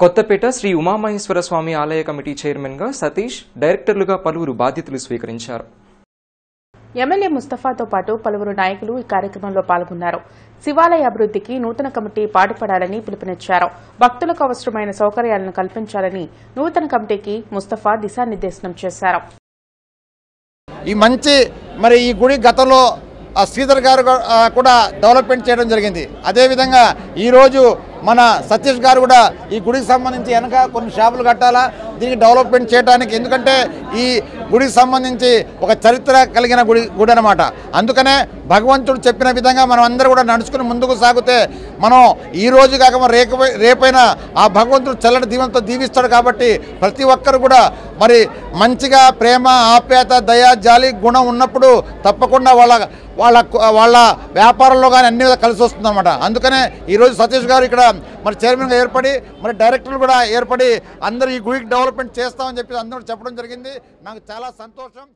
కొత్తపేట శ్రీ ఉమామహేశ్వర స్వామి ఆలయ కమిటీ చైర్మన్గా సతీష్ డైరెక్టర్లుగా పలువురు బాధ్యతలు స్వీకరించారు. ఎమ్మెల్యే ముస్తఫాతో పాటు పలువురు నాయకులు ఈ కార్యక్రమంలో పాల్గొన్నారు. శివాలయ అభివృద్ధికి నూతన కమిటీ పాటుపడాలని పిలుపునిచ్చారు. భక్తులకు అవసరమైన సౌకర్యాలను కల్పించాలని నూతన కమిటీకి ముస్తఫా దిశానిర్దేశనం చేశారు. ఈ మంచి మరి ఈ గుడి గతంలో ఆ శ్రీధర్ గారు కూడా డెవలప్మెంట్ చేయడం జరిగింది. అదేవిధంగా ఈరోజు మన సతీష్ గారు కూడా ఈ గుడికి సంబంధించి వెనక కొన్ని షాపులు కట్టాలా? దీనికి డెవలప్మెంట్ చేయడానికి ఎందుకంటే ఈ గుడికి సంబంధించి ఒక చరిత్ర కలిగిన గుడి గుడి అనమాట అందుకనే భగవంతుడు చెప్పిన విధంగా మనం అందరూ కూడా నడుచుకుని ముందుకు సాగితే మనం ఈ రోజు కాక రేపు రేపైనా ఆ భగవంతుడు చల్లటి దీవెనతో దీవిస్తాడు కాబట్టి ప్రతి ఒక్కరు కూడా మరి మంచిగా ప్రేమ ఆప్యాయత దయ జాలి గుణం ఉన్నప్పుడు తప్పకుండా వాళ్ళ వాళ్ళ వాళ్ళ వ్యాపారంలో కానీ అన్ని కలిసి వస్తుంది అందుకనే ఈరోజు సతీష్ గారు ఇక్కడ మరి చైర్మన్గా ఏర్పడి మరి డైరెక్టర్లు కూడా ఏర్పడి అందరూ ఈ గుడికి డెవలప్మెంట్ చేస్తామని చెప్పి అందరూ చెప్పడం జరిగింది. నాకు చాలా సంతోషం.